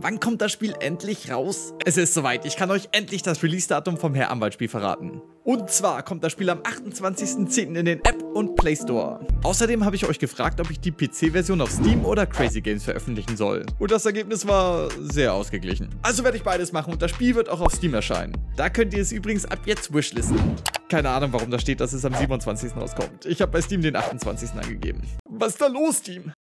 Wann kommt das Spiel endlich raus? Es ist soweit, ich kann euch endlich das Release-Datum vom Herr Anwaltspiel verraten. Und zwar kommt das Spiel am 28.10. in den App und Play Store. Außerdem habe ich euch gefragt, ob ich die PC-Version auf Steam oder Crazy Games veröffentlichen soll. Und das Ergebnis war sehr ausgeglichen. Also werde ich beides machen und das Spiel wird auch auf Steam erscheinen. Da könnt ihr es übrigens ab jetzt wishlisten. Keine Ahnung, warum da steht, dass es am 27. rauskommt. Ich habe bei Steam den 28. angegeben. Was ist da los, Steam?